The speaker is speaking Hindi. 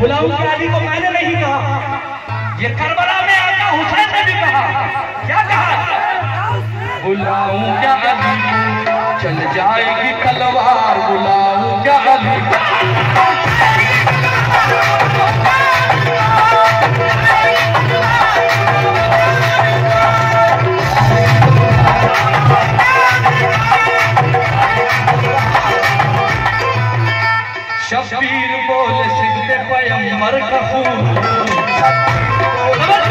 गुलाम की अली को मैंने नहीं कहा। ये करबला में आका हुसैन ने भी कहा। क्या कहा? बुलाऊं अली चल जाएगी तलवार, बुलाऊं क्या अली शबीर बोल, सिद्ध पैम्बर का फूल ¡Vamos!